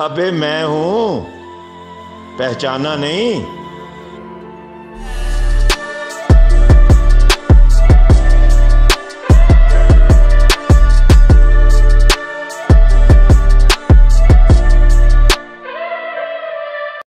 अबे मैं हूँ। पहचाना नहीं?